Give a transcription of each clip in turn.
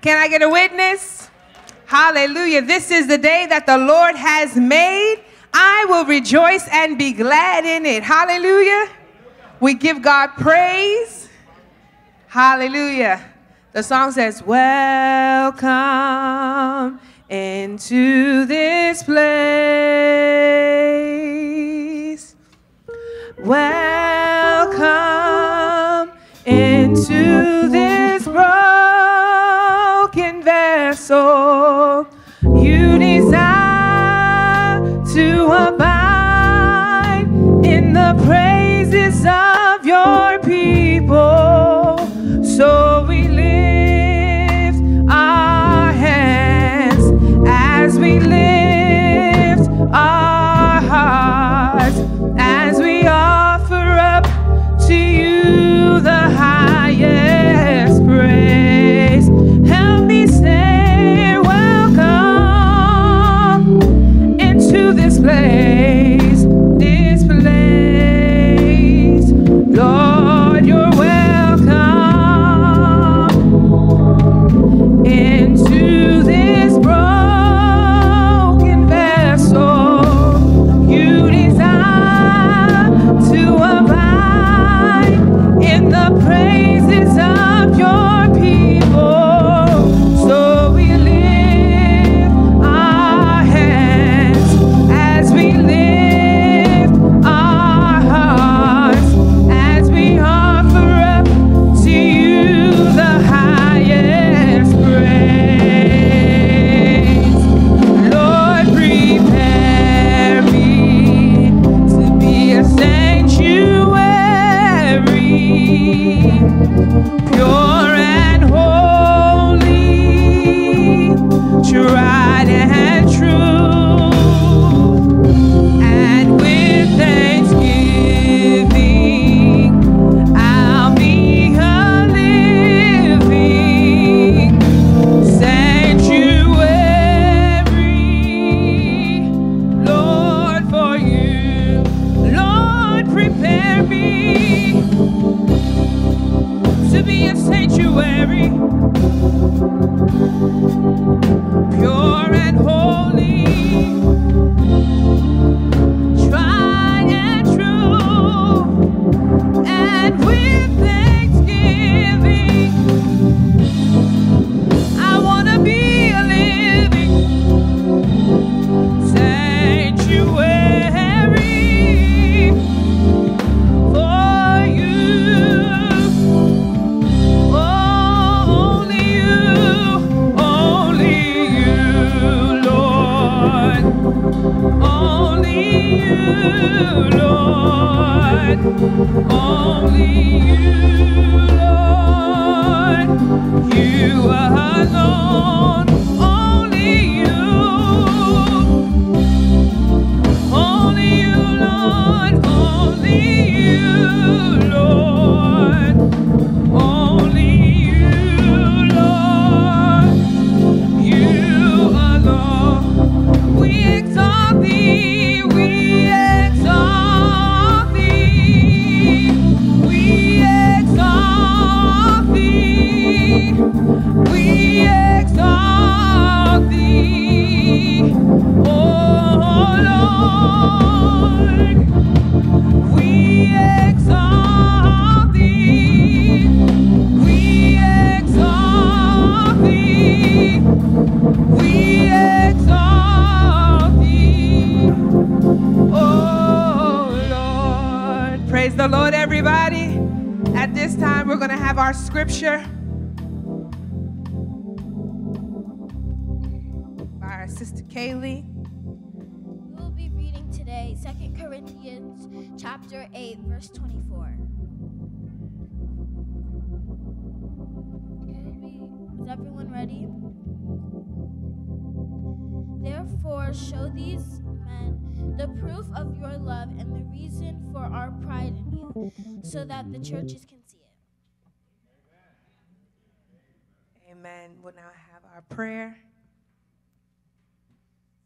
Can I get a witness? Hallelujah. This is the day that the Lord has made. I will rejoice and be glad in it. Hallelujah. We give God praise. Hallelujah. The song says, Welcome into this place. Welcome into soul. You desire to abide in the praises of your Amen. We'll now have our prayer.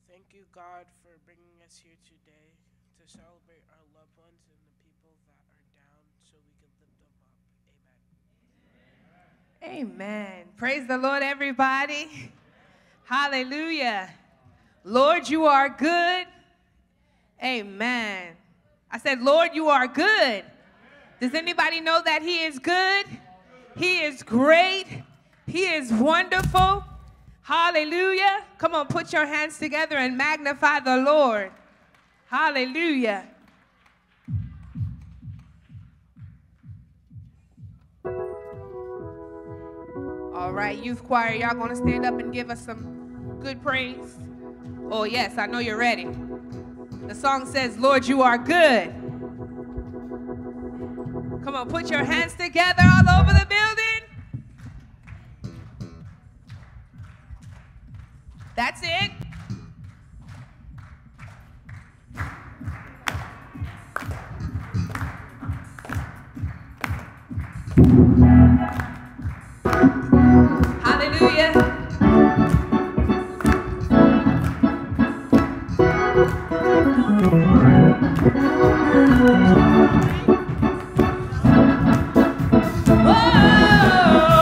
Thank you, God, for bringing us here today to celebrate our loved ones and the people that are down so we can lift them up. Amen. Amen. Praise the Lord, everybody. Hallelujah. Lord, you are good. Amen. I said, Lord, you are good. Does anybody know that He is good? He is great. He is wonderful. Hallelujah. Come on, put your hands together and magnify the Lord. Hallelujah. All right, youth choir, y'all gonna stand up and give us some good praise? Oh, yes, I know you're ready. The song says, Lord, you are good. Come on, put your hands together all over the building. That's it. Hallelujah. Say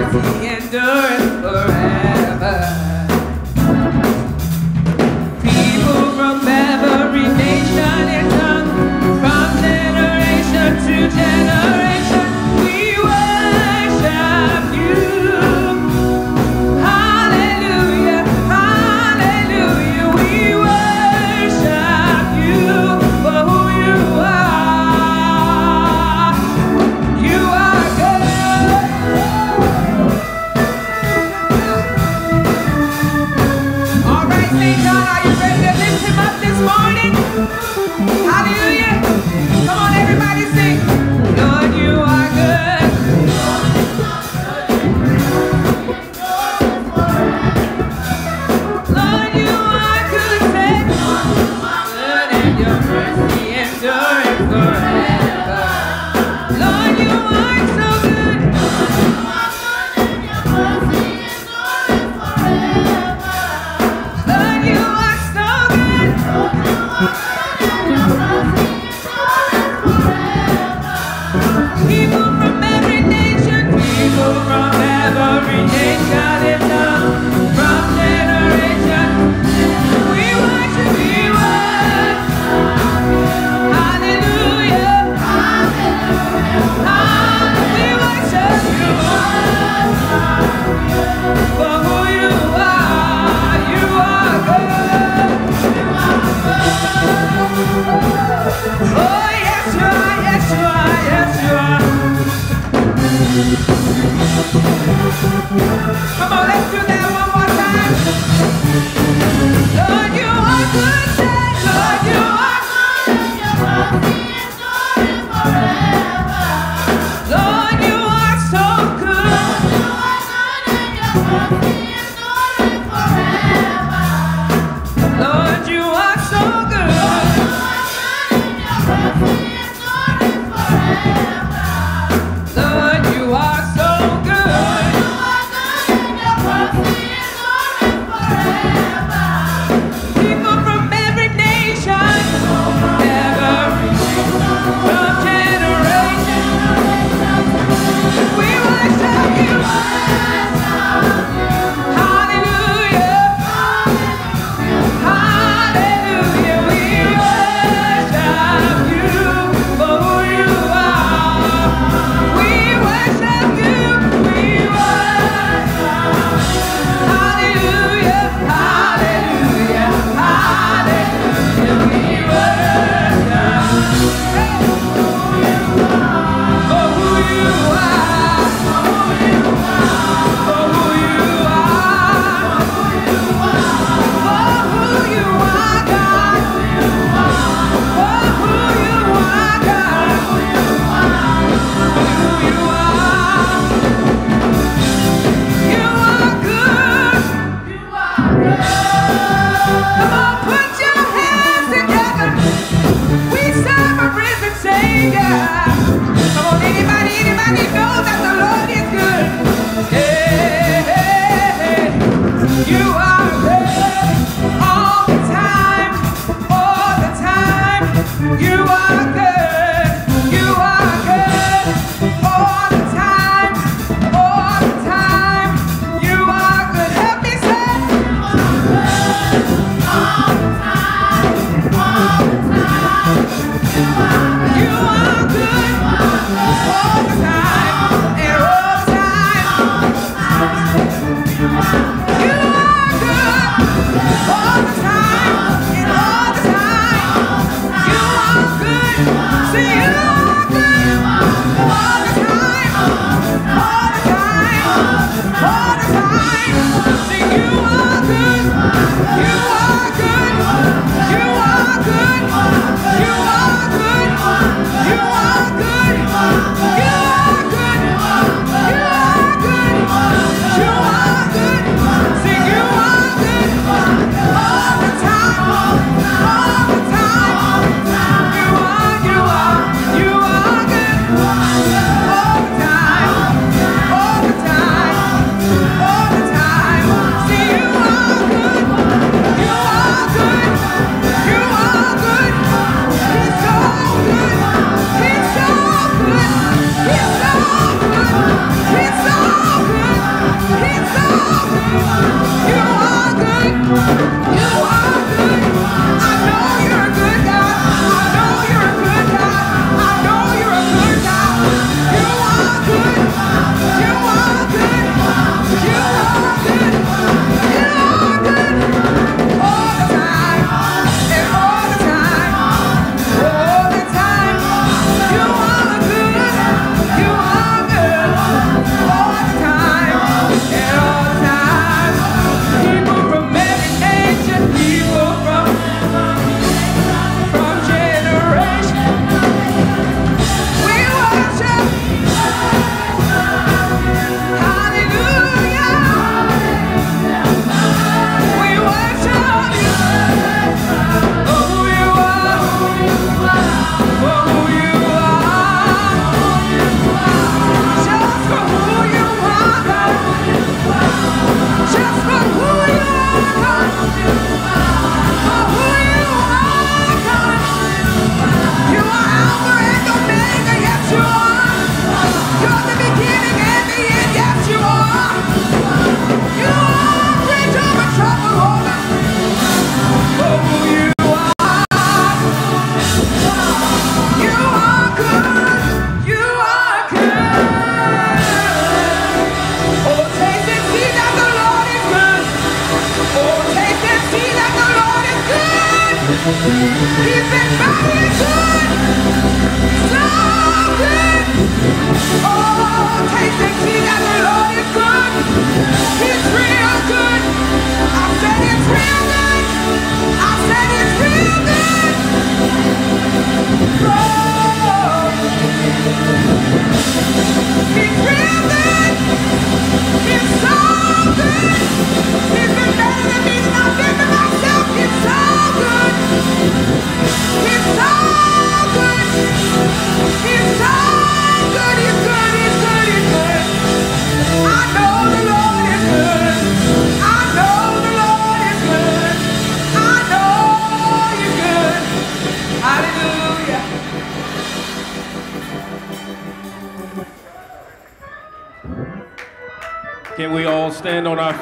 mercy endures forever. People from every nation and tongue, from generation to generation. Thank you.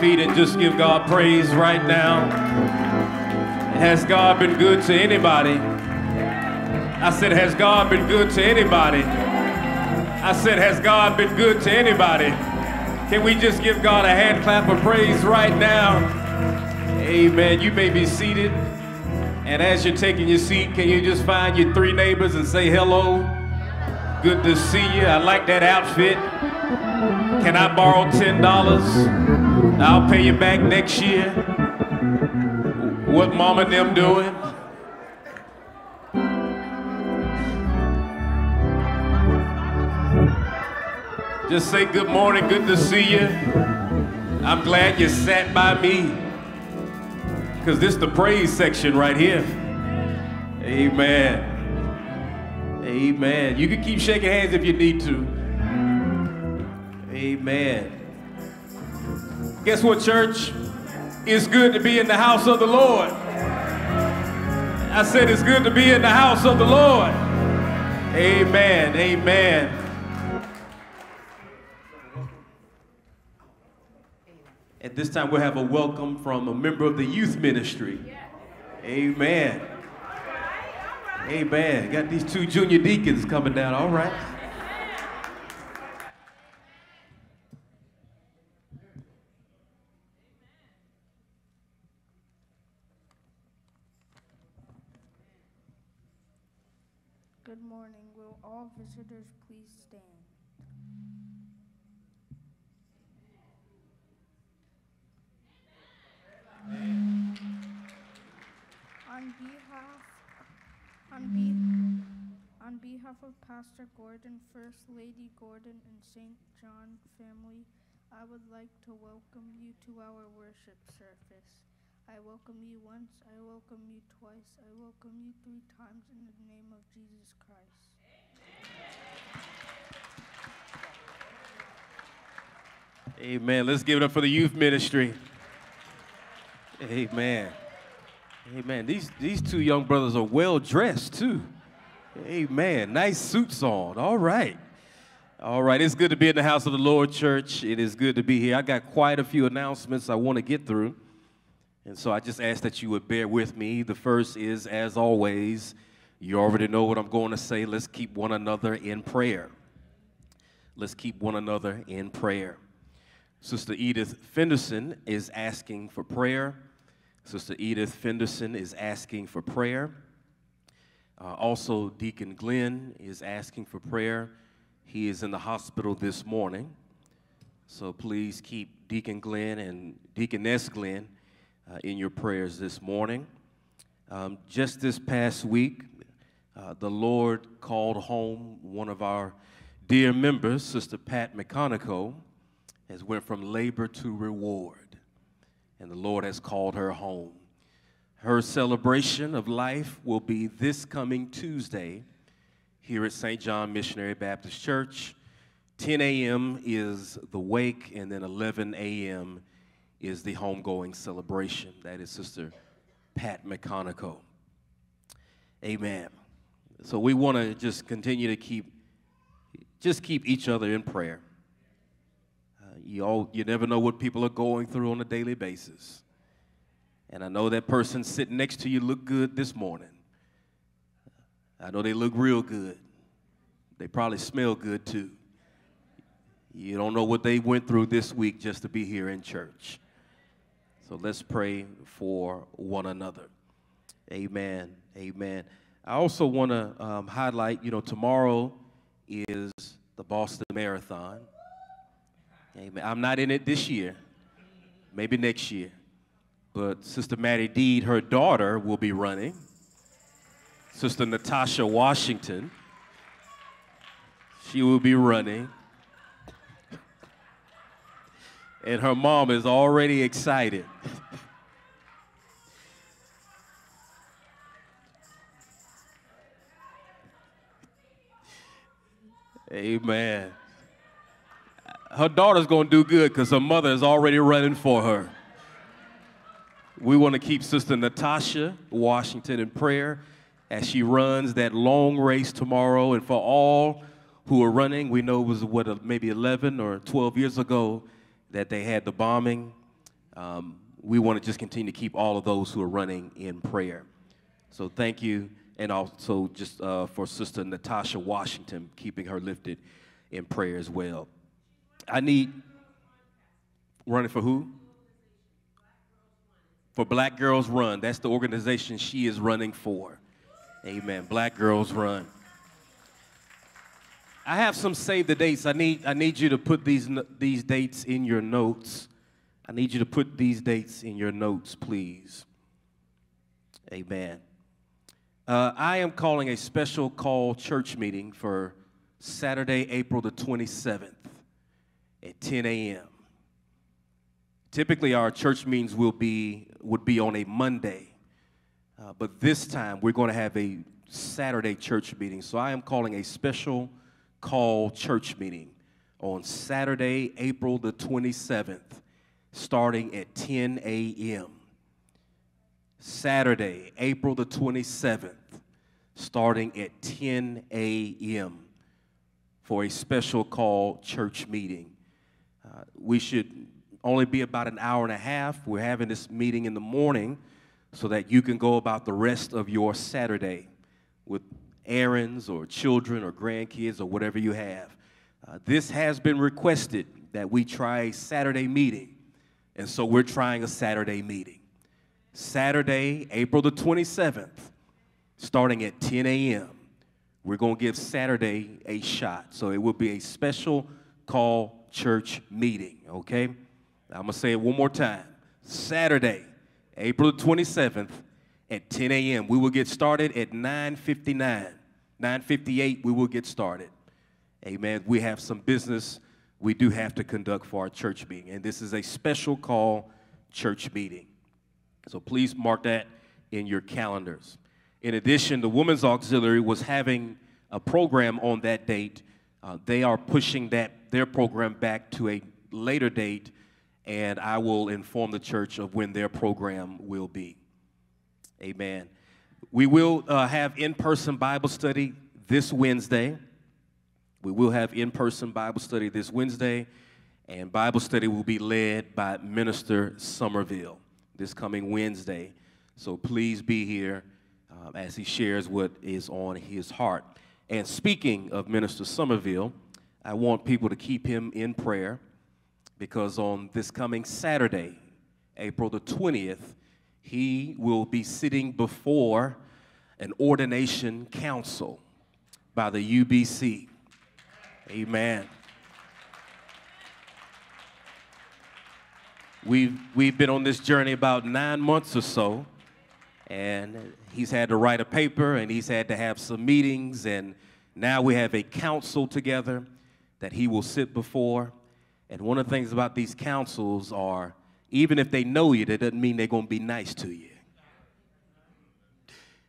Feet and just give God praise right now? Has God been good to anybody? I said, Has God been good to anybody? I said, Has God been good to anybody? Can we just give God a hand clap of praise right now? Amen. You may be seated. And as you're taking your seat, can you just find your three neighbors and say hello? Good to see you. I like that outfit. Can I borrow $10? I'll pay you back next year. What mom and them doing? Just say good morning, good to see you. I'm glad you sat by me. Because this the praise section right here. Amen. Amen. You can keep shaking hands if you need to. Amen. Guess what, church? It's good to be in the house of the Lord. I said it's good to be in the house of the Lord. Amen. Amen. At this time, we'll have a welcome from a member of the youth ministry. Amen. Amen. Got these two junior deacons coming down. All right. Good morning. Will all visitors please stand? On behalf, on be, on behalf of Pastor Gordon, First Lady Gordon, and St. John family, I would like to welcome you to our worship service. I welcome you once, I welcome you twice, I welcome you three times in the name of Jesus Christ. Amen. Let's give it up for the youth ministry. Amen. Amen. These, these two young brothers are well dressed too. Amen. Nice suits on. All right. All right. It's good to be in the house of the Lord, church. It is good to be here. I got quite a few announcements I want to get through. And so I just ask that you would bear with me. The first is, as always, you already know what I'm going to say. Let's keep one another in prayer. Let's keep one another in prayer. Sister Edith Fenderson is asking for prayer. Sister Edith Fenderson is asking for prayer. Uh, also, Deacon Glenn is asking for prayer. He is in the hospital this morning. So please keep Deacon Glenn and Deaconess Glenn uh, in your prayers this morning. Um, just this past week, uh, the Lord called home one of our dear members, Sister Pat McConico, has went from labor to reward, and the Lord has called her home. Her celebration of life will be this coming Tuesday here at St. John Missionary Baptist Church. 10 a.m. is the wake, and then 11 a.m. is the homegoing celebration. That is Sister Pat McConico. Amen. So we want to just continue to keep, just keep each other in prayer. Uh, you all, you never know what people are going through on a daily basis. And I know that person sitting next to you looked good this morning. I know they look real good. They probably smell good too. You don't know what they went through this week just to be here in church. So let's pray for one another. Amen. Amen. I also want to um, highlight, you know, tomorrow is the Boston Marathon. Amen. I'm not in it this year, maybe next year. But Sister Maddie Deed, her daughter, will be running. Sister Natasha Washington, she will be running. And her mom is already excited. Amen. Her daughter's going to do good because her mother is already running for her. We want to keep Sister Natasha Washington in prayer as she runs that long race tomorrow. And for all who are running, we know it was what, maybe 11 or 12 years ago that they had the bombing. Um, we want to just continue to keep all of those who are running in prayer. So thank you, and also just uh, for Sister Natasha Washington, keeping her lifted in prayer as well. I need running for who? For Black Girls Run. That's the organization she is running for. Amen. Black Girls Run. I have some save the dates. I need, I need you to put these, these dates in your notes. I need you to put these dates in your notes, please. Amen. Uh, I am calling a special call church meeting for Saturday, April the 27th at 10 a.m. Typically, our church meetings will be, would be on a Monday, uh, but this time we're going to have a Saturday church meeting. So I am calling a special call church meeting on Saturday, April the 27th, starting at 10 a.m. Saturday, April the 27th, starting at 10 a.m. for a special call church meeting. Uh, we should only be about an hour and a half. We're having this meeting in the morning so that you can go about the rest of your Saturday with errands or children or grandkids or whatever you have. Uh, this has been requested that we try a Saturday meeting, and so we're trying a Saturday meeting. Saturday, April the 27th, starting at 10 a.m. We're going to give Saturday a shot. So it will be a special call church meeting, okay? I'm going to say it one more time. Saturday, April the 27th at 10 a.m. We will get started at 9:59. 9:58 we will get started. Amen. We have some business we do have to conduct for our church meeting, and this is a special call church meeting. So please mark that in your calendars. In addition, the Women's Auxiliary was having a program on that date. Uh, they are pushing that their program back to a later date, and I will inform the church of when their program will be. Amen. We will uh, have in person Bible study this Wednesday. We will have in person Bible study this Wednesday, and Bible study will be led by Minister Somerville this coming Wednesday. So please be here um, as he shares what is on his heart. And speaking of Minister Somerville, I want people to keep him in prayer because on this coming Saturday, April the 20th, he will be sitting before an ordination council by the UBC. Amen. We've, we've been on this journey about nine months or so, and he's had to write a paper and he's had to have some meetings, and now we have a council together that he will sit before. And one of the things about these councils are even if they know you, that doesn't mean they're going to be nice to you.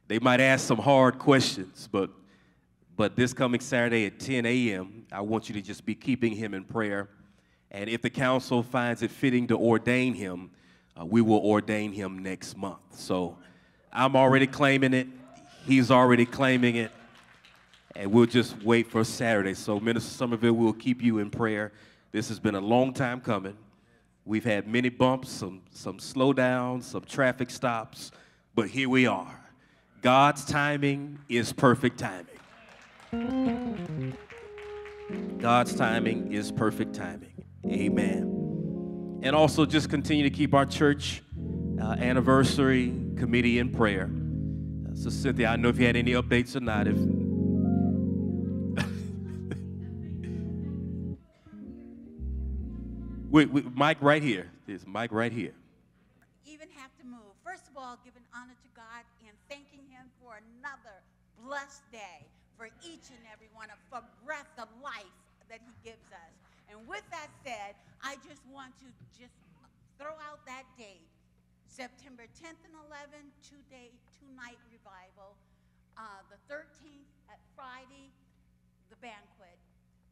They might ask some hard questions, but but this coming Saturday at 10 a.m., I want you to just be keeping him in prayer. And if the council finds it fitting to ordain him, uh, we will ordain him next month. So I'm already claiming it. He's already claiming it. And we'll just wait for Saturday. So, Minister Somerville, we'll keep you in prayer. This has been a long time coming. We've had many bumps, some, some slowdowns, some traffic stops, but here we are. God's timing is perfect timing. God's timing is perfect timing. Amen. And also just continue to keep our church uh, anniversary committee in prayer. Uh, so, Cynthia, I don't know if you had any updates or not. If Wait, wait, Mike right here. There's Mike right here. Even have to move. First of all, giving honor to God and thanking Him for another blessed day for each and every one of for breath of life that He gives us. And with that said, I just want to just throw out that date, September 10th and 11th, two day, two night revival. Uh, the 13th at Friday, the banquet.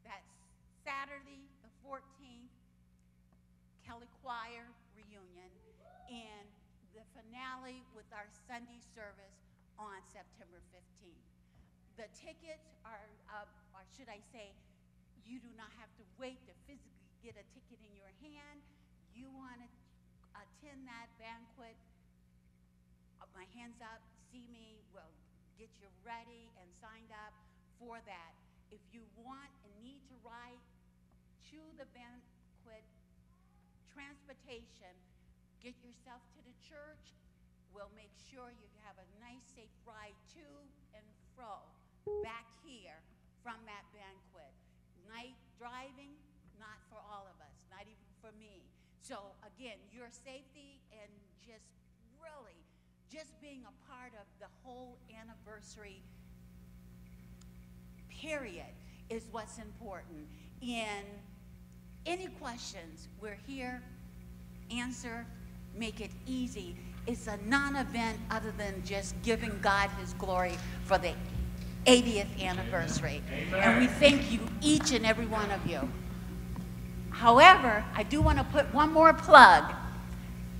That's Saturday, the 14th, Kelly Choir reunion, and the finale with our Sunday service on September 15th. The tickets are, uh, or should I say, you do not have to wait to physically get a ticket in your hand, you want to attend that banquet, uh, my hands up, see me, we'll get you ready and signed up for that. If you want and need to ride to the banquet, transportation, get yourself to the church. We'll make sure you have a nice, safe ride to and fro back here from that banquet. Night driving, not for all of us, not even for me. So again, your safety and just really just being a part of the whole anniversary period is what's important. And any questions, we're here, answer, make it easy. It's a non-event other than just giving God his glory for the 80th anniversary. And we thank you, each and every one of you. However, I do want to put one more plug.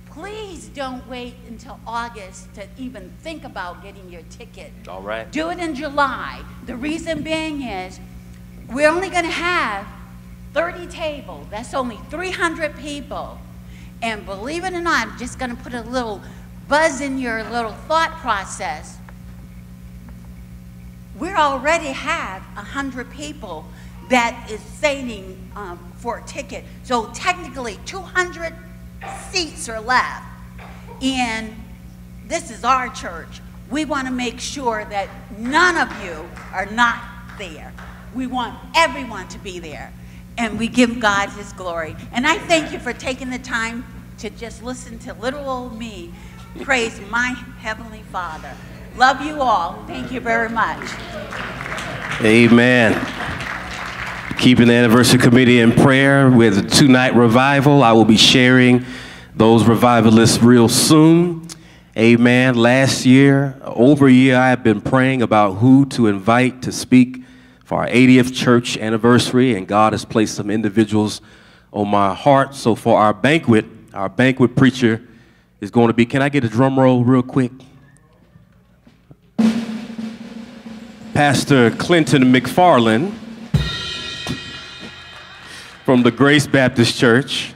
Please don't wait until August to even think about getting your ticket. All right. Do it in July. The reason being is we're only going to have 30 tables. That's only 300 people. And believe it or not, I'm just going to put a little buzz in your little thought process. We already have 100 people that is saying um, for a ticket. So technically, 200 seats are left. And this is our church. We want to make sure that none of you are not there. We want everyone to be there. And we give God his glory. And I thank you for taking the time to just listen to little old me praise my Heavenly Father. Love you all. Thank you very much. Amen. Keeping the anniversary committee in prayer with a two night revival. I will be sharing those revivalists real soon. Amen. Last year, over a year, I have been praying about who to invite to speak for our 80th church anniversary, and God has placed some individuals on my heart. So for our banquet, our banquet preacher is going to be, can I get a drum roll real quick? Pastor Clinton McFarland from the Grace Baptist Church,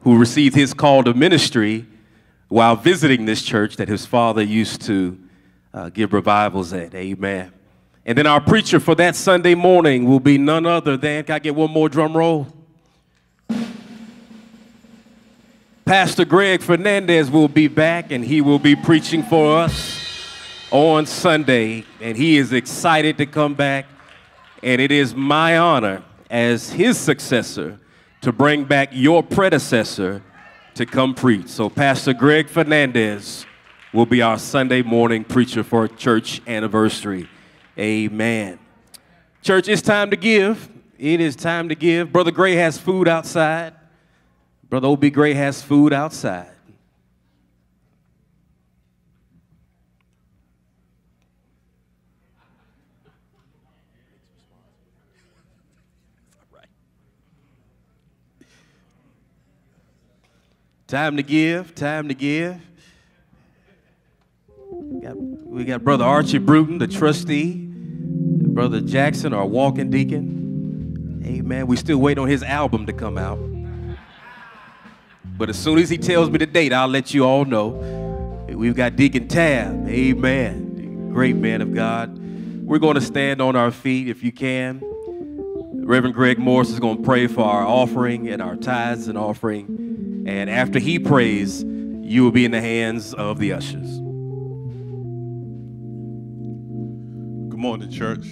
who received his call to ministry while visiting this church that his father used to uh, give revivals at. Amen. And then our preacher for that Sunday morning will be none other than, can I get one more drum roll? Pastor Greg Fernandez will be back and he will be preaching for us on Sunday. And he is excited to come back. And it is my honor as his successor to bring back your predecessor to come preach. So, Pastor Greg Fernandez will be our Sunday morning preacher for church anniversary. Amen. Church, it's time to give. It is time to give. Brother Gray has food outside. Brother O.B. Gray has food outside. Time to give, time to give. We got, we got Brother Archie Bruton, the trustee, Brother Jackson, our walking deacon. Amen. We still wait on his album to come out. But as soon as he tells me the date, I'll let you all know. We've got Deacon Tab. Amen. Great man of God. We're going to stand on our feet if you can. Reverend Greg Morris is going to pray for our offering and our tithes and offering. And after he prays, you will be in the hands of the ushers. Good morning, church.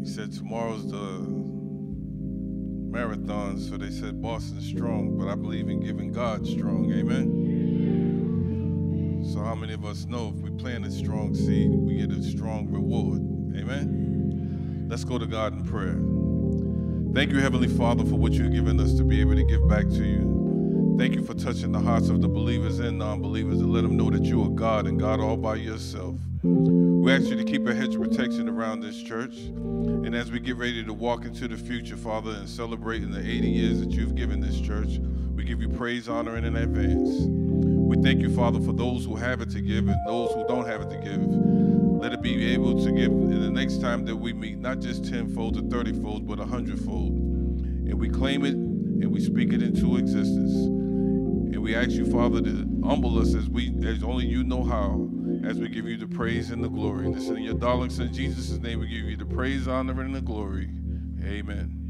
He said tomorrow's the marathon, so they said Boston strong, but I believe in giving God strong. Amen. So how many of us know if we plant a strong seed, we get a strong reward? Amen. Let's go to God in prayer. Thank you, Heavenly Father, for what you've given us to be able to give back to you. Thank you for touching the hearts of the believers and non believers and let them know that you are God and God all by yourself. We ask you to keep a hedge of protection around this church. And as we get ready to walk into the future, Father, and celebrating the 80 years that you've given this church, we give you praise, honor, and in advance. We thank you, Father, for those who have it to give and those who don't have it to give. Let it be able to give in the next time that we meet, not just tenfold or thirtyfold, but a hundredfold. And we claim it and we speak it into existence. And we ask you, Father, to humble us as we as only you know how, as we give you the praise and the glory. And this in your darling son Jesus' name, we give you the praise, honor, and the glory. Amen.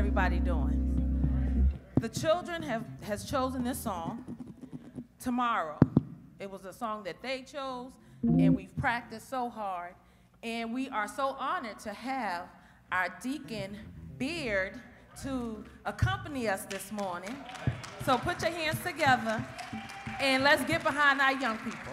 Everybody doing? The children have has chosen this song. Tomorrow. It was a song that they chose, and we've practiced so hard. And we are so honored to have our deacon Beard to accompany us this morning. So put your hands together and let's get behind our young people.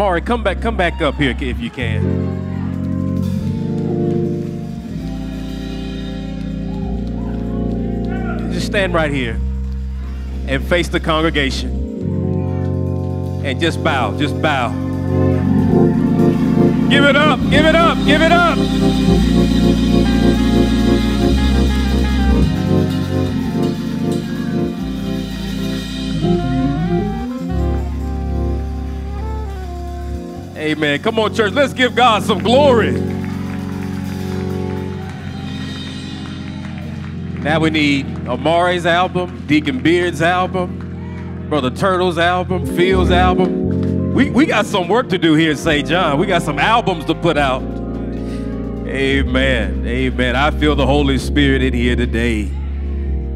Amari, come back, come back up here if you can. Just stand right here and face the congregation. And just bow, just bow. Give it up, give it up, give it up. Amen. Come on, church. Let's give God some glory. Now we need Amari's album, Deacon Beard's album, Brother Turtle's album, Phil's album. We, we got some work to do here at St. John. We got some albums to put out. Amen. Amen. I feel the Holy Spirit in here today.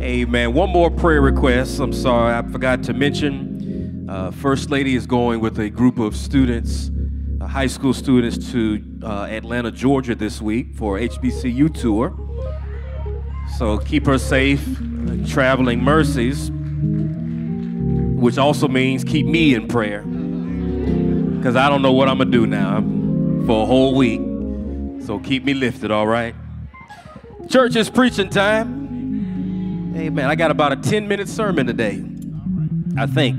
Amen. One more prayer request. I'm sorry, I forgot to mention. Uh, First Lady is going with a group of students, high school students, to uh, Atlanta, Georgia this week for HBCU tour. So keep her safe, uh, traveling mercies, which also means keep me in prayer. Because I don't know what I'm going to do now for a whole week. So keep me lifted, all right? Church is preaching time. Amen. I got about a 10 minute sermon today, I think.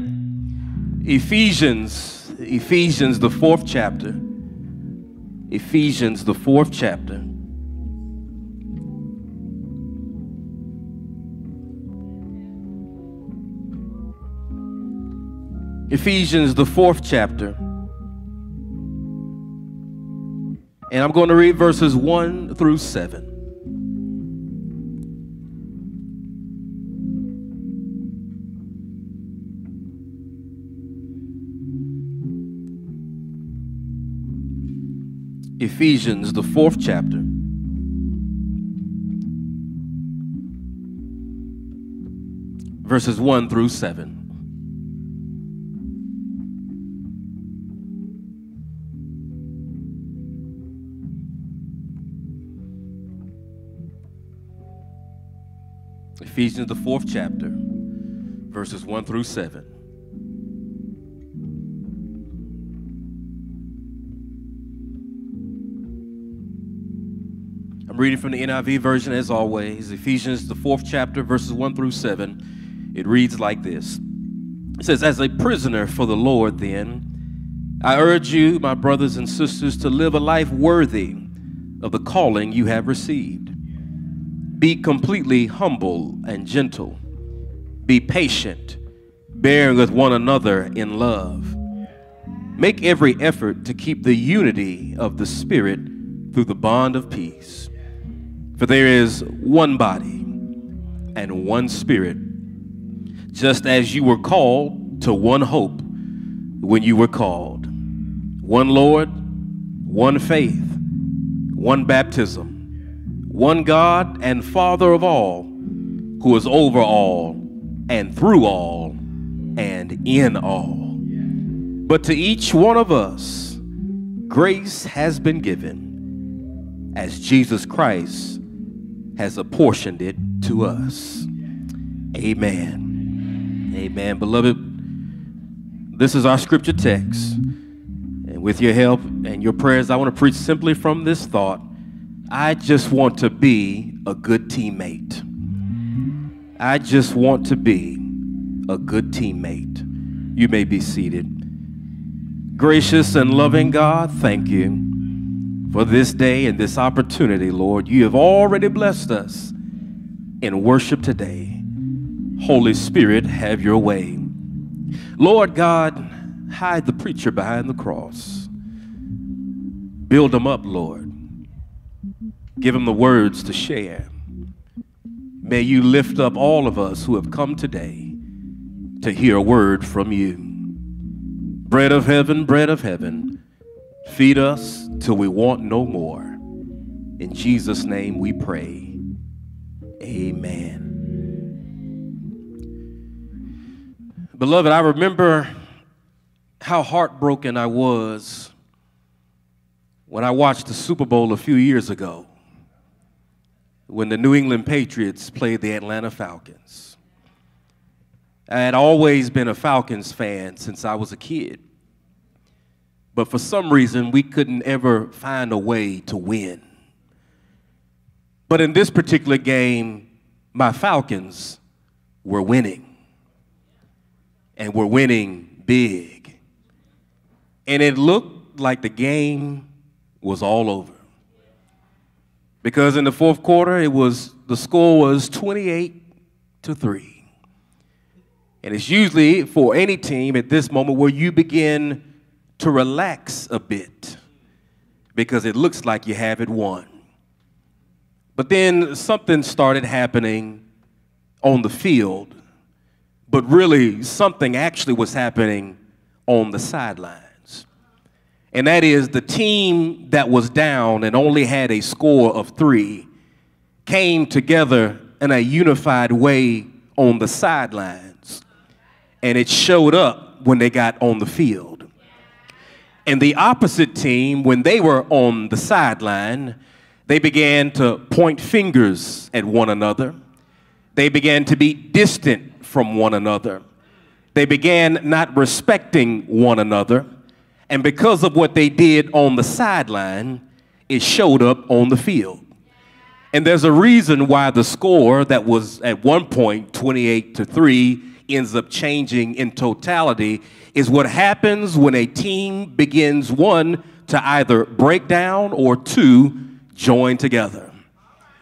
Ephesians, Ephesians, the fourth chapter. Ephesians, the fourth chapter. Ephesians, the fourth chapter. And I'm going to read verses 1 through 7. Ephesians, the fourth chapter. Verses 1 through 7. Ephesians, the fourth chapter, verses 1 through 7. I'm reading from the NIV version as always, Ephesians, the fourth chapter, verses 1 through 7. It reads like this It says, As a prisoner for the Lord, then, I urge you, my brothers and sisters, to live a life worthy of the calling you have received. Be completely humble and gentle. Be patient, bearing with one another in love. Make every effort to keep the unity of the Spirit through the bond of peace. For there is one body and one spirit, just as you were called to one hope when you were called. One Lord, one faith, one baptism, one God and Father of all, who is over all and through all and in all. But to each one of us, grace has been given as Jesus Christ has apportioned it to us. Amen. Amen. Beloved, this is our scripture text. And with your help and your prayers, I want to preach simply from this thought. I just want to be a good teammate. I just want to be a good teammate. You may be seated. Gracious and loving God, thank you for this day and this opportunity, Lord. You have already blessed us in worship today. Holy Spirit, have your way. Lord God, hide the preacher behind the cross. Build him up, Lord. Give him the words to share. May you lift up all of us who have come today to hear a word from you. Bread of heaven, bread of heaven, feed us till we want no more. In Jesus' name we pray. Amen. Beloved, I remember how heartbroken I was when I watched the Super Bowl a few years ago when the New England Patriots played the Atlanta Falcons. I had always been a Falcons fan since I was a kid. But for some reason, we couldn't ever find a way to win. But in this particular game, my Falcons were winning. And were winning big. And it looked like the game was all over. Because in the fourth quarter, it was the score was 28 to 3. And it's usually for any team at this moment where you begin to relax a bit because it looks like you have it won. But then something started happening on the field, but really something actually was happening on the sidelines. and that is the team that was down and only had a score of three came together in a unified way on the sidelines, and it showed up when they got on the field. And the opposite team, when they were on the sideline, they began to point fingers at one another. They began to be distant from one another. They began not respecting one another. And because of what they did on the sideline, it showed up on the field. And there's a reason why the score that was at one point 28 to 3 ends up changing in totality is what happens when a team begins one to either break down or two join together.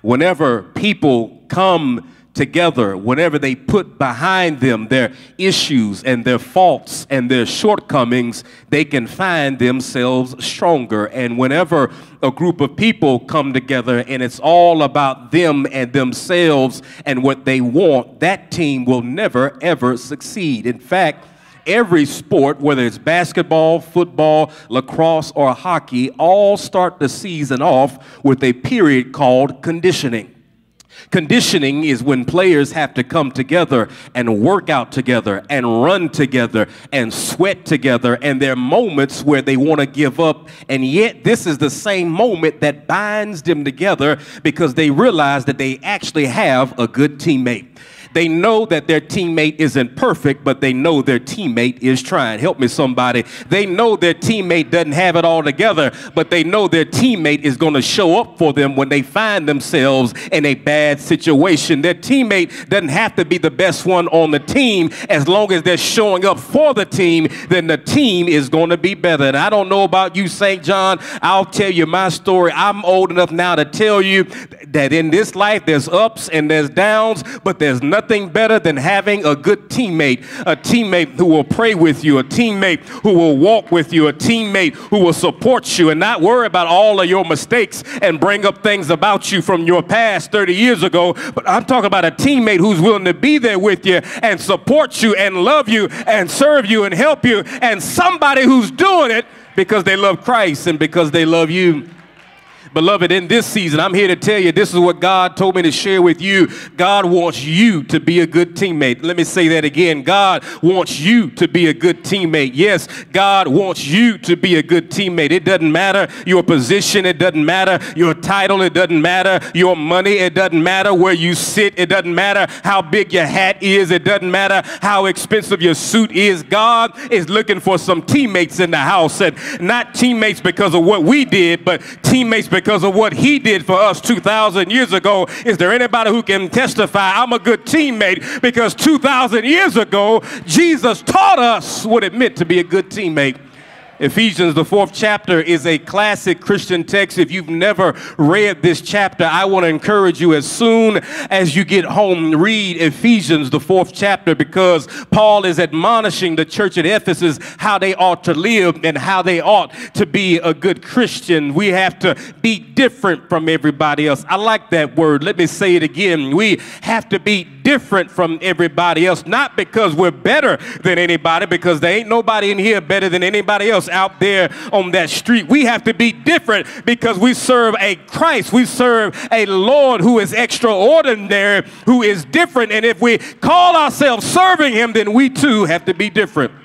Whenever people come together, whenever they put behind them their issues and their faults and their shortcomings, they can find themselves stronger. And whenever a group of people come together and it's all about them and themselves and what they want, that team will never, ever succeed. In fact, every sport, whether it's basketball, football, lacrosse, or hockey, all start the season off with a period called conditioning. Conditioning is when players have to come together and work out together and run together and sweat together. And there are moments where they want to give up. And yet, this is the same moment that binds them together because they realize that they actually have a good teammate. They know that their teammate isn't perfect, but they know their teammate is trying. Help me, somebody. They know their teammate doesn't have it all together, but they know their teammate is going to show up for them when they find themselves in a bad situation. Their teammate doesn't have to be the best one on the team. As long as they're showing up for the team, then the team is going to be better. And I don't know about you, St. John. I'll tell you my story. I'm old enough now to tell you that in this life there's ups and there's downs, but there's nothing nothing better than having a good teammate, a teammate who will pray with you, a teammate who will walk with you, a teammate who will support you and not worry about all of your mistakes and bring up things about you from your past 30 years ago. But I'm talking about a teammate who's willing to be there with you and support you and love you and serve you and help you, and somebody who's doing it because they love Christ and because they love you. Beloved, in this season, I'm here to tell you this is what God told me to share with you. God wants you to be a good teammate. Let me say that again. God wants you to be a good teammate. Yes, God wants you to be a good teammate. It doesn't matter your position, it doesn't matter your title, it doesn't matter your money, it doesn't matter where you sit, it doesn't matter how big your hat is, it doesn't matter how expensive your suit is. God is looking for some teammates in the house, and not teammates because of what we did, but teammates because because of what he did for us 2,000 years ago. Is there anybody who can testify I'm a good teammate because 2,000 years ago, Jesus taught us what it meant to be a good teammate? Ephesians, the fourth chapter, is a classic Christian text. If you've never read this chapter, I want to encourage you as soon as you get home, read Ephesians, the fourth chapter, because Paul is admonishing the church at Ephesus how they ought to live and how they ought to be a good Christian. We have to be different from everybody else. I like that word. Let me say it again. We have to be different from everybody else, not because we're better than anybody, because there ain't nobody in here better than anybody else out there on that street. We have to be different because we serve a Christ. We serve a Lord who is extraordinary, who is different. And if we call ourselves serving him, then we too have to be different.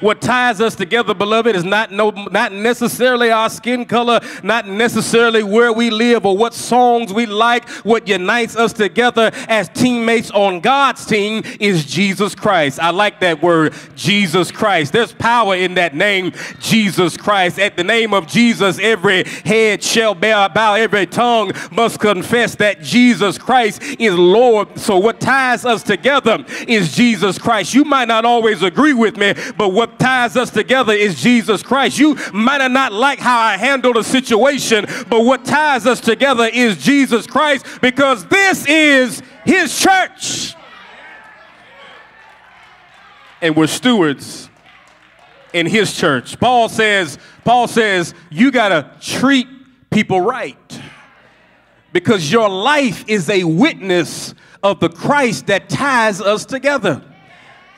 What ties us together, beloved, is not, no, not necessarily our skin color, not necessarily where we live or what songs we like. What unites us together as teammates on God's team is Jesus Christ. I like that word, Jesus Christ. There's power in that name, Jesus Christ. At the name of Jesus, every head shall bow, bow every tongue must confess that Jesus Christ is Lord. So what ties us together is Jesus Christ. You might not always agree with me, but what what ties us together is Jesus Christ. You might not like how I handled a situation, but what ties us together is Jesus Christ because this is his church. And we're stewards in his church. Paul says, Paul says, you got to treat people right because your life is a witness of the Christ that ties us together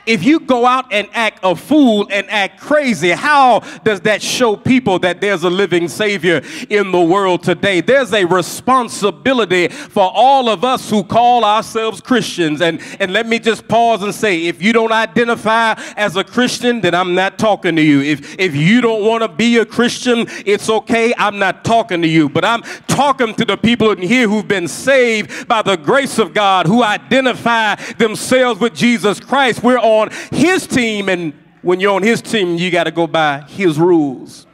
if you go out and act a fool and act crazy, how does that show people that there's a living Savior in the world today? There's a responsibility for all of us who call ourselves Christians. And, and let me just pause and say if you don't identify as a Christian, then I'm not talking to you. If, if you don't want to be a Christian, it's okay. I'm not talking to you. But I'm talking to the people in here who've been saved by the grace of God, who identify themselves with Jesus Christ. We're on on his team, and when you're on his team, you got to go by his rules.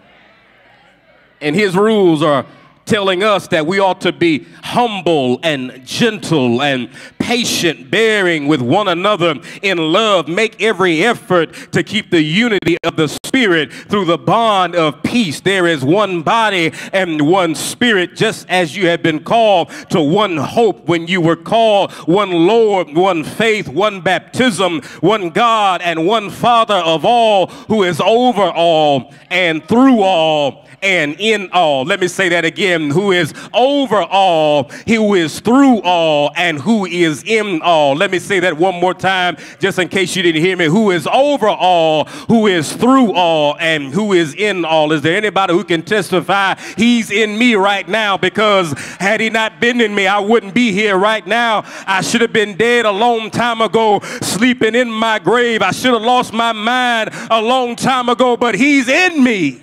And his rules are telling us that we ought to be humble and gentle and patient, bearing with one another in love. Make every effort to keep the unity of the Spirit through the bond of peace. There is one body and one Spirit, just as you have been called to one hope when you were called, one Lord, one faith, one baptism, one God, and one Father of all, who is over all and through all and in all. Let me say that again. Who is over all, who is through all, and who is in all. Let me say that one more time, just in case you didn't hear me. Who is over all, who is through all, and who is in all. Is there anybody who can testify he's in me right now? Because had he not been in me, I wouldn't be here right now. I should have been dead a long time ago, sleeping in my grave. I should have lost my mind a long time ago, but he's in me.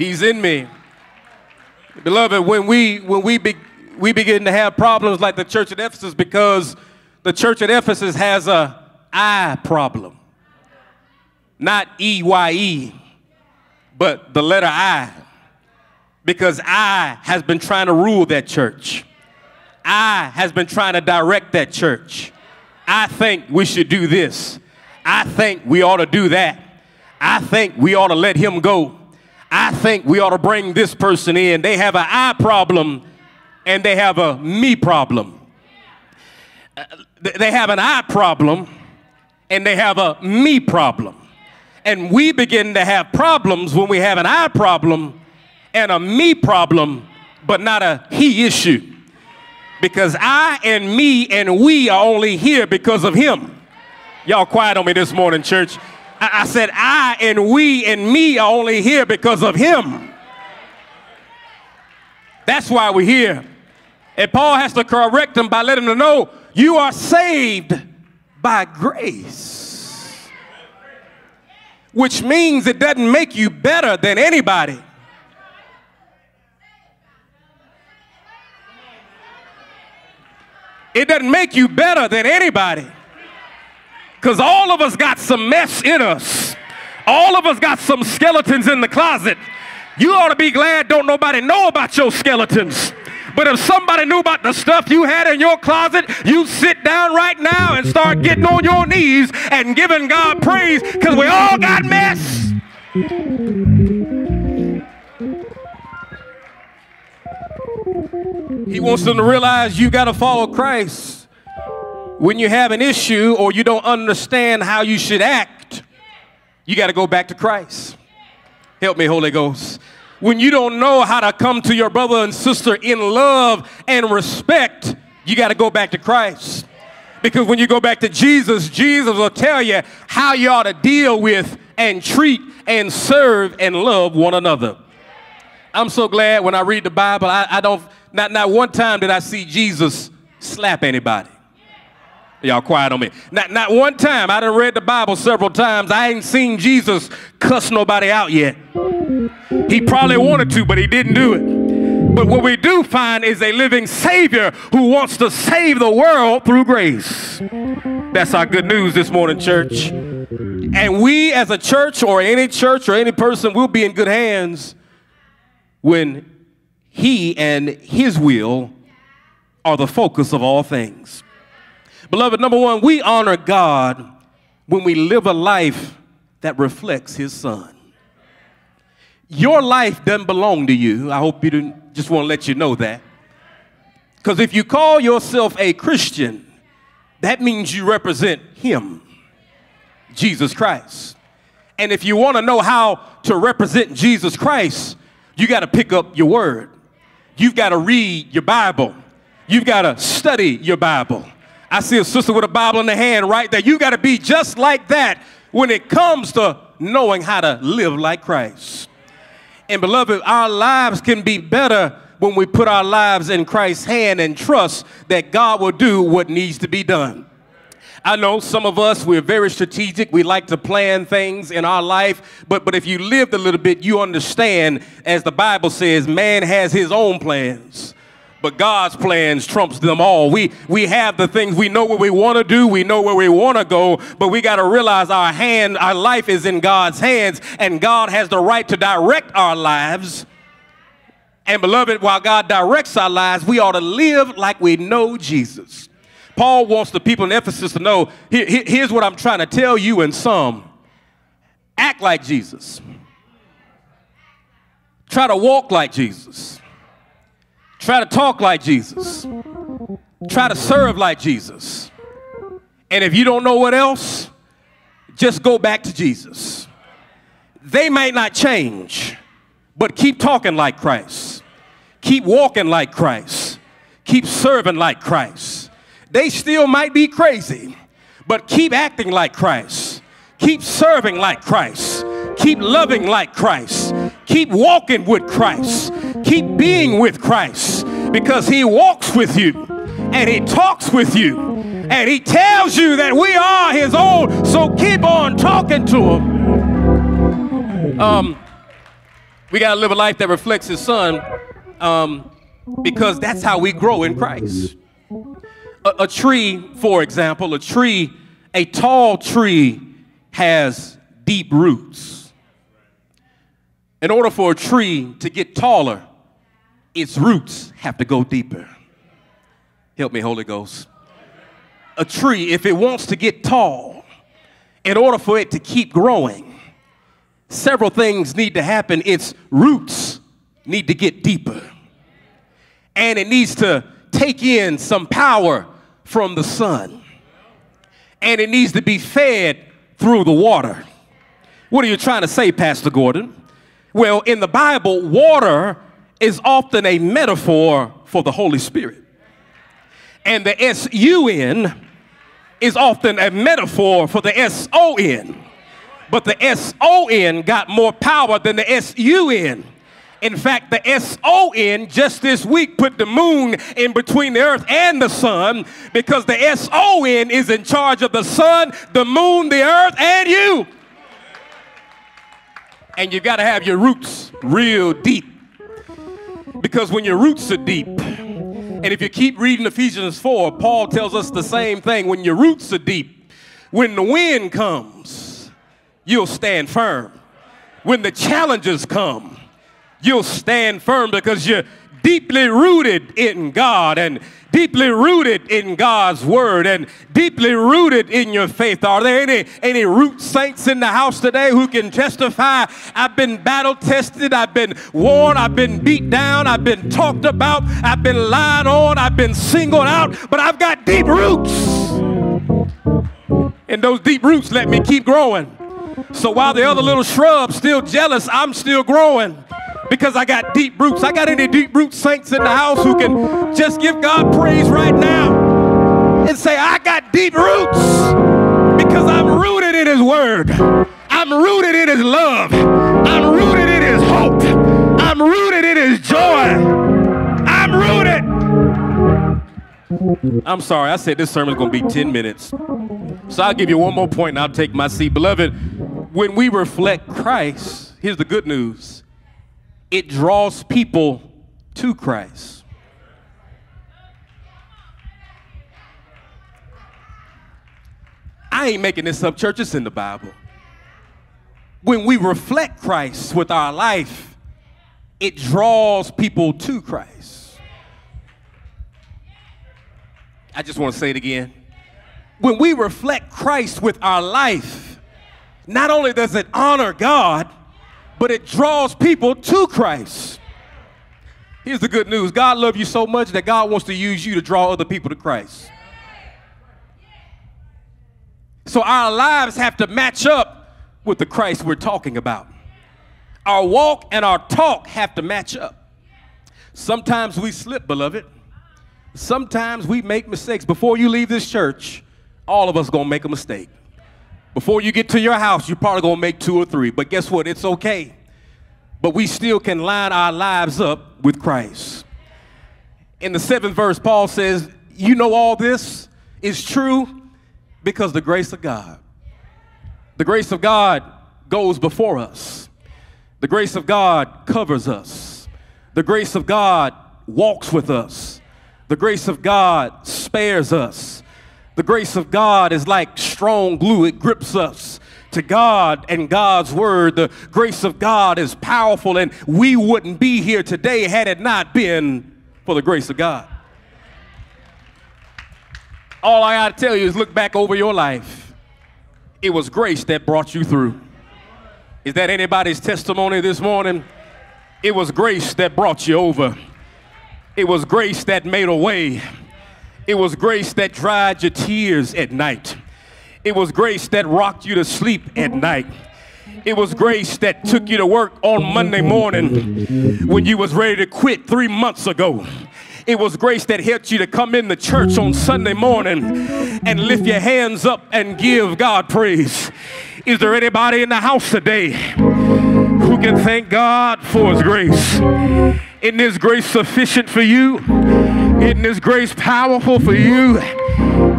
He's in me. Beloved, when we when we be, we begin to have problems like the church at Ephesus because the church at Ephesus has a I problem. Not E Y E, but the letter I. Because I has been trying to rule that church. I has been trying to direct that church. I think we should do this. I think we ought to do that. I think we ought to let him go. I think we ought to bring this person in. They have an I problem and they have a me problem. they have an I problem and they have a me problem. And we begin to have problems when we have an I problem and a me problem, but not a he issue. Because I and me and we are only here because of him. Y'all quiet on me this morning, church. I, said, I and we and me are only here because of him. That's why we're here. And Paul has to correct them by letting them know you are saved by grace, which means it doesn't make you better than anybody. It doesn't make you better than anybody. Because all of us got some mess in us. All of us got some skeletons in the closet. You ought to be glad don't nobody know about your skeletons. But if somebody knew about the stuff you had in your closet, you sit down right now and start getting on your knees and giving God praise because we all got mess. He wants them to realize you got to follow Christ. When you have an issue or you don't understand how you should act, you got to go back to Christ. Help me, Holy Ghost. When you don't know how to come to your brother and sister in love and respect, you got to go back to Christ. Because when you go back to Jesus, Jesus will tell you how you ought to deal with and treat and serve and love one another. I'm so glad when I read the Bible, I, I don't, not, not one time did I see Jesus slap anybody. Y'all quiet on me. Not, not one time. I done read the Bible several times. I ain't seen Jesus cuss nobody out yet. He probably wanted to, but he didn't do it. But what we do find is a living Savior who wants to save the world through grace. That's our good news this morning, church. And we as a church or any church or any person will be in good hands when he and his will are the focus of all things. Beloved, number one, we honor God when we live a life that reflects his son. Your life doesn't belong to you. I hope you didn't just want to let you know that. Because if you call yourself a Christian, that means you represent him, Jesus Christ. And if you want to know how to represent Jesus Christ, you got to pick up your word. You've got to read your Bible. You've got to study your Bible. I see a sister with a Bible in the hand right there. You got to be just like that when it comes to knowing how to live like Christ. And beloved, our lives can be better when we put our lives in Christ's hand and trust that God will do what needs to be done. I know some of us, we're very strategic. We like to plan things in our life. But, but if you lived a little bit, you understand, as the Bible says, man has his own plans. But God's plans trumps them all. We, we have the things, we know what we want to do, we know where we want to go, but we got to realize our hand, our life is in God's hands, and God has the right to direct our lives. And beloved, while God directs our lives, we ought to live like we know Jesus. Paul wants the people in Ephesus to know here, here's what I'm trying to tell you in some act like Jesus, try to walk like Jesus, try to talk like Jesus, try to serve like Jesus. And if you don't know what else, just go back to Jesus. They might not change, but keep talking like Christ, keep walking like Christ, keep serving like Christ they still might be crazy, but keep acting like Christ. Keep serving like Christ. Keep loving like Christ. Keep walking with Christ. Keep being with Christ because He walks with you and He talks with you and He tells you that we are His own. So keep on talking to Him. Um, we got to live a life that reflects His Son um, because that's how we grow in Christ a, a tree, for example, a tree, a tall tree has deep roots. In order for a tree to get taller, its roots have to go deeper. Help me, Holy Ghost. A tree, if it wants to get tall, in order for it to keep growing, several things need to happen. Its roots need to get deeper, and it needs to take in some power from the sun, and it needs to be fed through the water. What are you trying to say, Pastor Gordon? Well, in the Bible, water is often a metaphor for the Holy Spirit. And the S U N is often a metaphor for the S O N. But the S O N got more power than the S U N. In fact, the S O N just this week put the moon in between the earth and the sun because the S O N is in charge of the sun, the moon, the earth, and you. And you got to have your roots real deep. Because when your roots are deep, and if you keep reading Ephesians 4, Paul tells us the same thing. When your roots are deep, when the wind comes, you'll stand firm. When the challenges come, you'll stand firm because you're deeply rooted in God and deeply rooted in God's word and deeply rooted in your faith. Are there any, any root saints in the house today who can testify? I've been battle tested, I've been worn, I've been beat down, I've been talked about, I've been lied on, I've been singled out, but I've got deep roots. And those deep roots let me keep growing. So while the other little shrub's still jealous, I'm still growing because I got deep roots. I got any deep root saints in the house who can just give God praise right now and say, I got deep roots because I'm rooted in His Word. I'm rooted in His love. I'm rooted in His hope. I'm rooted in His joy. I'm rooted. I'm sorry, I said this sermon's gonna be 10 minutes. So I'll give you one more point and I'll take my seat. Beloved, when we reflect Christ, here's the good news it draws people to Christ. I ain't making this up, church, it's in the Bible. When we reflect Christ with our life, it draws people to Christ. I just want to say it again. When we reflect Christ with our life, not only does it honor God, but it draws people to Christ. Here's the good news God loves you so much that God wants to use you to draw other people to Christ. So our lives have to match up with the Christ we're talking about. Our walk and our talk have to match up. Sometimes we slip, beloved. Sometimes we make mistakes. Before you leave this church, all of us gonna make a mistake. Before you get to your house, you're probably going to make two or three. But guess what? It's okay. But we still can line our lives up with Christ. In the seventh verse, Paul says, You know all this is true because the grace of God. The grace of God goes before us. The grace of God covers us. The grace of God walks with us. The grace of God spares us. The grace of God is like strong glue, it grips us to God and God's word. The grace of God is powerful, and we wouldn't be here today had it not been for the grace of God. All I got to tell you is look back over your life. It was grace that brought you through. Is that anybody's testimony this morning? It was grace that brought you over. It was grace that made a way. It was grace that dried your tears at night. It was grace that rocked you to sleep at night. It was grace that took you to work on Monday morning when you was ready to quit three months ago. It was grace that helped you to come in the church on Sunday morning and lift your hands up and give God praise. Is there anybody in the house today who can thank God for his grace? Isn't His grace sufficient for you? Isn't His grace powerful for you?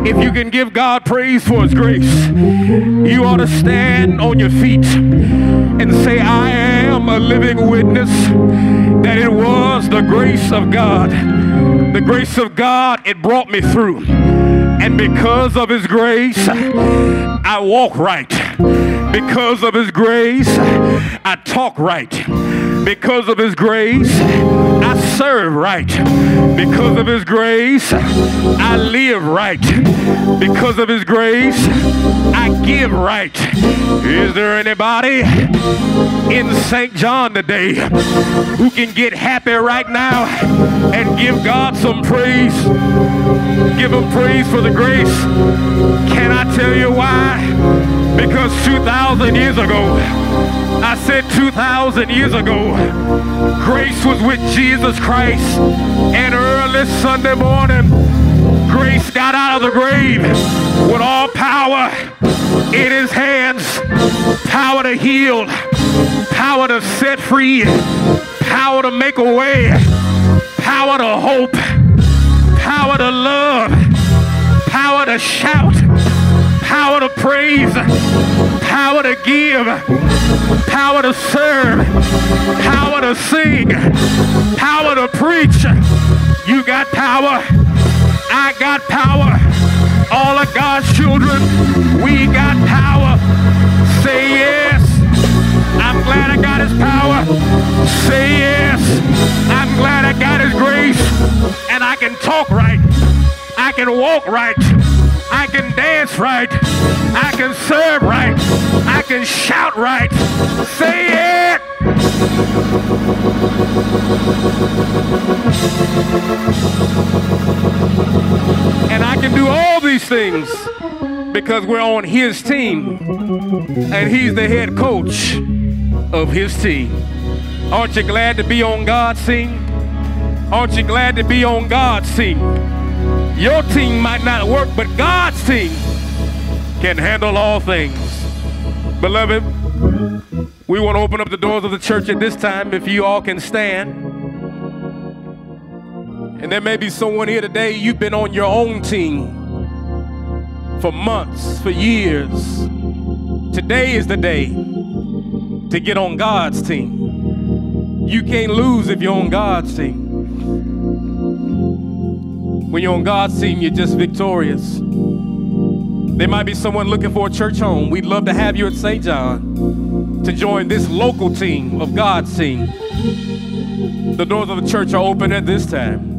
If you can give God praise for His grace, you ought to stand on your feet and say, I am a living witness that it was the grace of God. The grace of God, it brought me through. And because of His grace, I walk right. Because of His grace, I talk right Because of his grace, I serve right. Because of his grace, I live right. Because of his grace, I give right. Is there anybody in St. John today who can get happy right now and give God some praise? Give him praise for the grace. Can I tell you why? Because 2,000 years ago, I said 2,000 years ago, grace was with Jesus Christ. And early Sunday morning, grace got out of the grave with all power in his hands. Power to heal, power to set free, power to make a way, power to hope, power to love, power to shout, power to praise, power to give, power to serve, power to sing, power to preach. You got power. I got power. All of God's children, we got power. Say yes. I'm glad I got his power. Say yes. I'm glad I got his grace. And I can talk right. I can walk right. I can dance right. I can serve right. I can shout right. Say it. And I can do all these things because we're on his team. And he's the head coach of his team. Aren't you glad to be on God's team? Aren't you glad to be on God's team? Your team might not work, but God's team can handle all things. Beloved, we want to open up the doors of the church at this time if you all can stand. And there may be someone here today, you've been on your own team for months, for years. Today is the day to get on God's team. You can't lose if you're on God's team. When you're on God's team, you're just victorious. There might be someone looking for a church home. We'd love to have you at St. John to join this local team of God's team. The doors of the church are open at this time.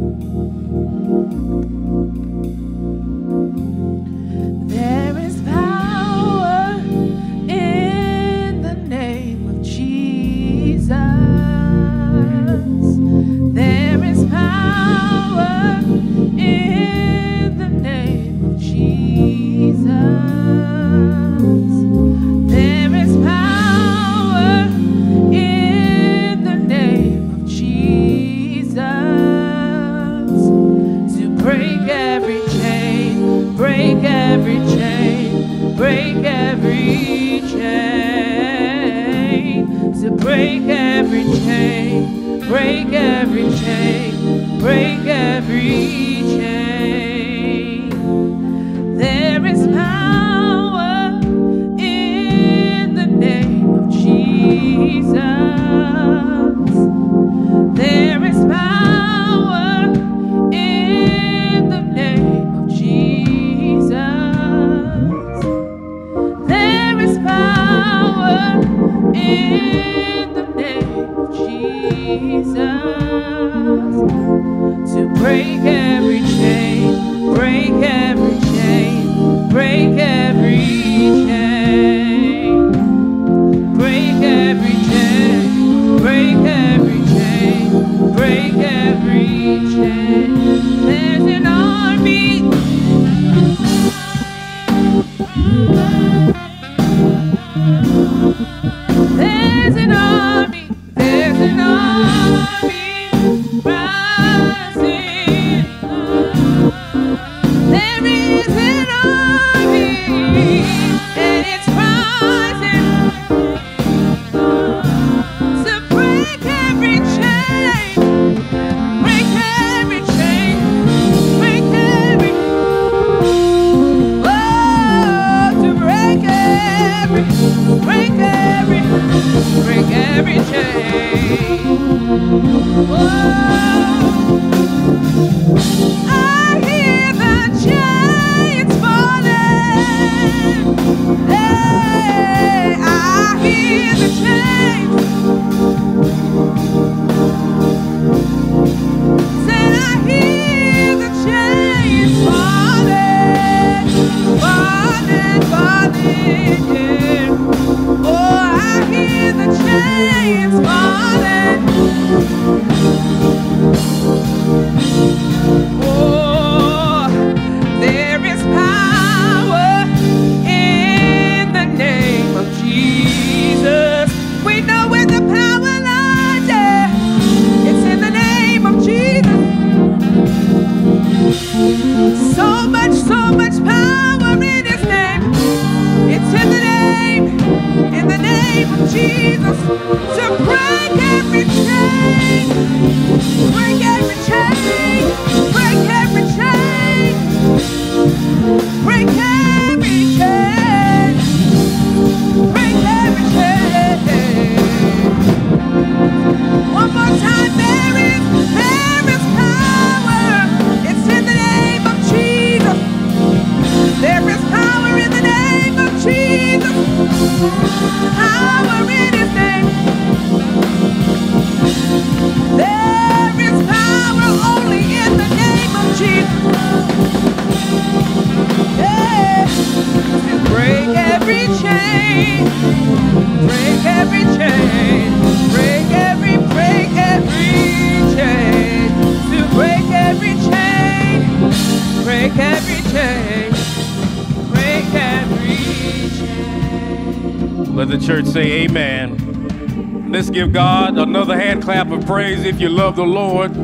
Give God another hand clap of praise if you love the Lord.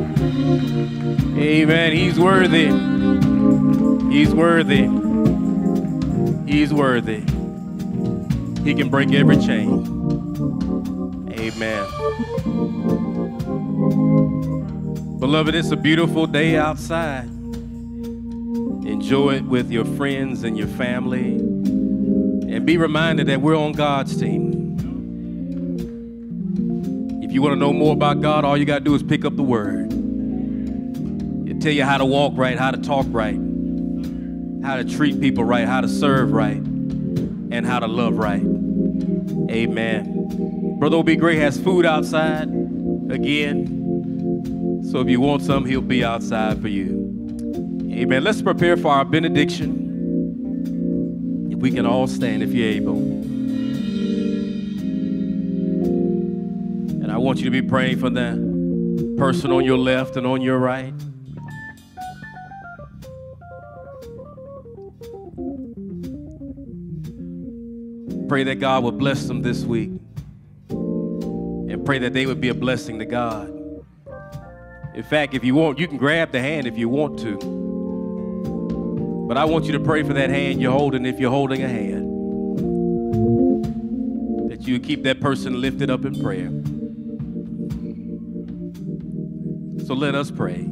Amen. He's worthy. He's worthy. He's worthy. He can break every chain. Amen. Beloved, it's a beautiful day outside. Enjoy it with your friends and your family. And be reminded that we're on God's team. If you want to know more about God, all you got to do is pick up the Word. It'll tell you how to walk right, how to talk right, how to treat people right, how to serve right, and how to love right. Amen. Brother O.B. Gray has food outside again. So if you want some, he'll be outside for you. Amen. Let's prepare for our benediction. If we can all stand, if you're able. Want you to be praying for the person on your left and on your right. Pray that God will bless them this week. And pray that they would be a blessing to God. In fact, if you want, you can grab the hand if you want to. But I want you to pray for that hand you're holding if you're holding a hand. That you keep that person lifted up in prayer. So let us pray.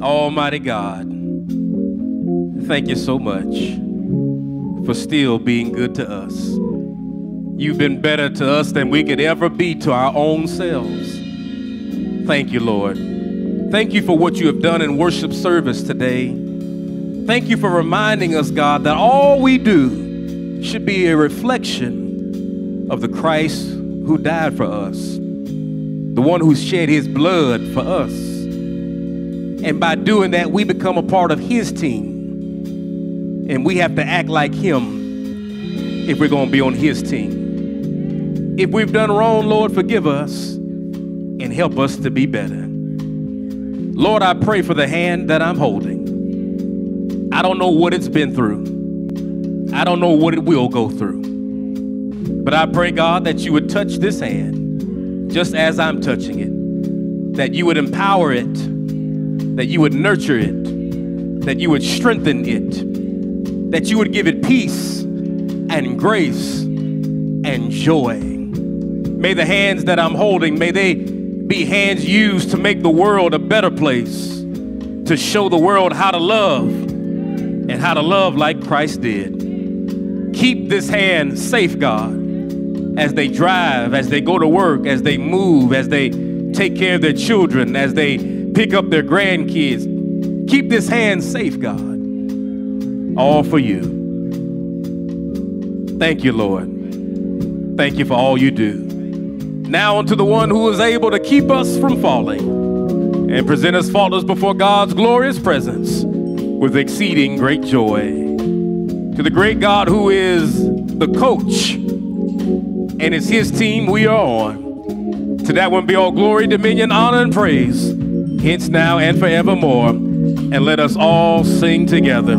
Almighty God, thank you so much for still being good to us. You've been better to us than we could ever be to our own selves. Thank you, Lord. Thank you for what you have done in worship service today. Thank you for reminding us, God, that all we do should be a reflection of the Christ who died for us, the one who shed his blood for us. And by doing that, we become a part of his team. And we have to act like him if we're going to be on his team. If we've done wrong, Lord, forgive us and help us to be better. Lord, I pray for the hand that I'm holding. I don't know what it's been through. I don't know what it will go through. But I pray, God, that you would touch this hand just as I'm touching it, that you would empower it, that you would nurture it, that you would strengthen it that you would give it peace and grace and joy. May the hands that I'm holding, may they be hands used to make the world a better place, to show the world how to love and how to love like Christ did. Keep this hand safe, God, as they drive, as they go to work, as they move, as they take care of their children, as they pick up their grandkids. Keep this hand safe, God all for you. Thank you, Lord. Thank you for all you do. Now unto the one who is able to keep us from falling and present us faultless before God's glorious presence with exceeding great joy. To the great God who is the coach and it's his team we are on. To that one be all glory, dominion, honor, and praise, hence now and forevermore. And let us all sing together.